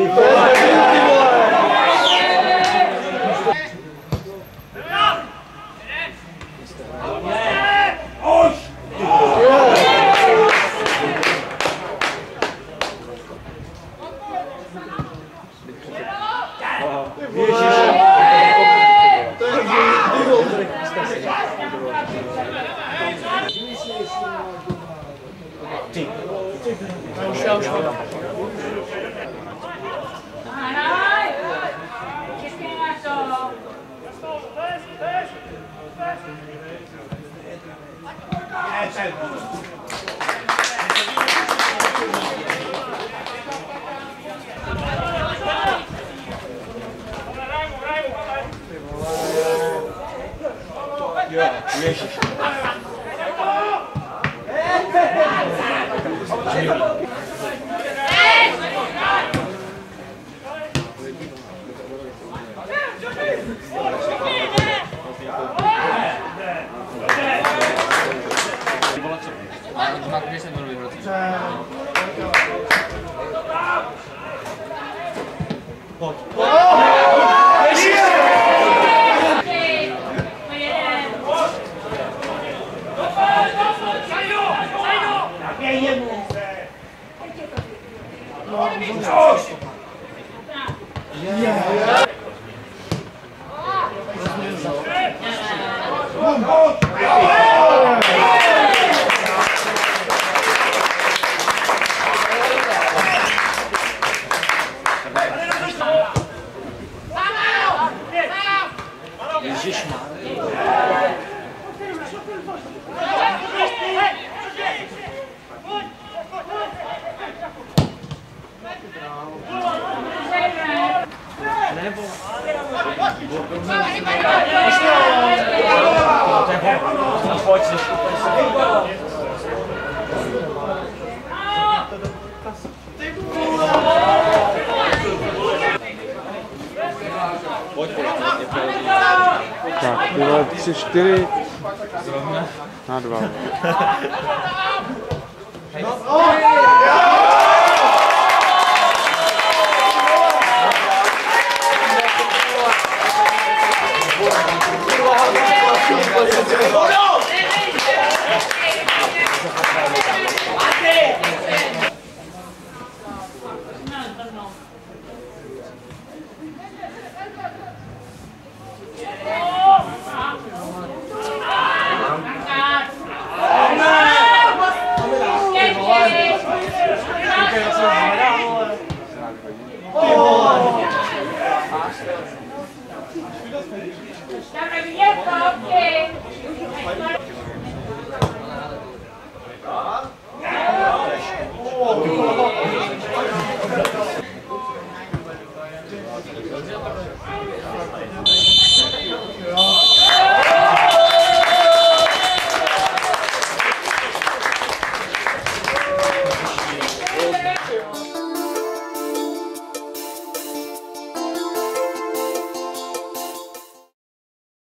Sim. Sim. Sim. し。 다 그리스는 노래 불렀죠. Yeah. Existe Não pode ser. tři, čtyři. Na dva. No. Dá pra é